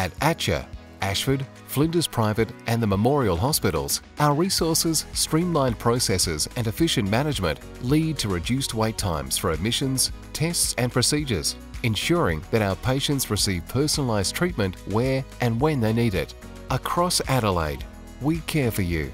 At ACHA, Ashford, Flinders Private and the Memorial Hospitals, our resources, streamlined processes and efficient management lead to reduced wait times for admissions, tests and procedures, ensuring that our patients receive personalised treatment where and when they need it. Across Adelaide, we care for you